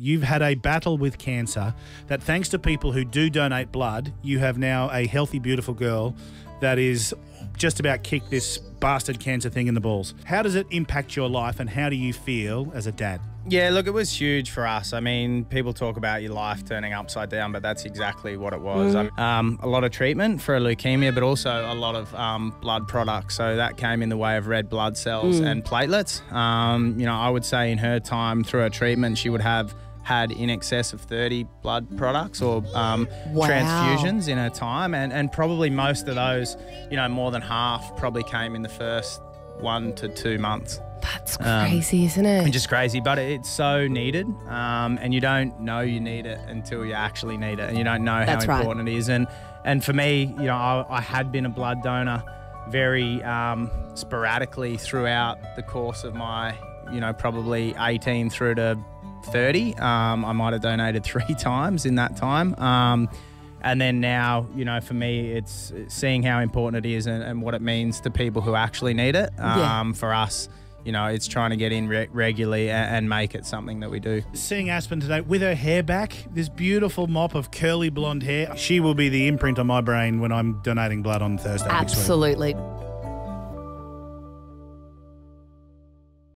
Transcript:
You've had a battle with cancer that, thanks to people who do donate blood, you have now a healthy, beautiful girl that is just about kicked this bastard cancer thing in the balls. How does it impact your life and how do you feel as a dad? Yeah, look, it was huge for us. I mean, people talk about your life turning upside down, but that's exactly what it was. Mm. Um, a lot of treatment for a leukemia, but also a lot of um, blood products. So that came in the way of red blood cells Mm. and platelets. Um, you know, I would say in her time through her treatment, she would have had in excess of 30 blood products or um, Wow. transfusions in her time, and, and probably most of those, you know, more than half probably came in the first one to two months That's Um, crazy, isn't it? and just crazy, but it's so needed. Um, and you don't know you need it until you actually need it, and you don't know how That's right. important it is. And and for me, you know, I, I had been a blood donor very um, sporadically throughout the course of my, you know, probably 18 through to 30. Um, I might have donated three times in that time. Um, and then now, you know, for me, it's seeing how important it is and, and what it means to people who actually need it. Yeah. Um, For us, you know, it's trying to get in re- regularly and, and make it something that we do. Seeing Aspen today with her hair back, this beautiful mop of curly blonde hair, she will be the imprint on my brain when I'm donating blood on Thursday next week. Absolutely.